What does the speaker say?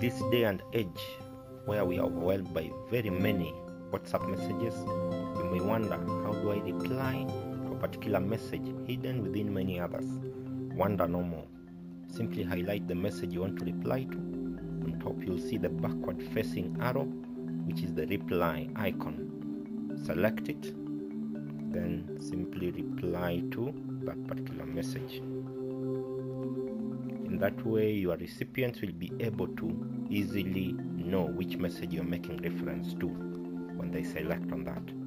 this day and age where we are overwhelmed by very many WhatsApp messages, you may wonder how do I reply to a particular message hidden within many others? Wonder no more. Simply highlight the message you want to reply to. On top, you'll see the backward facing arrow, which is the reply icon. Select it, then simply reply to that particular message. That way, your recipients will be able to easily know which message you're making reference to when they select on that.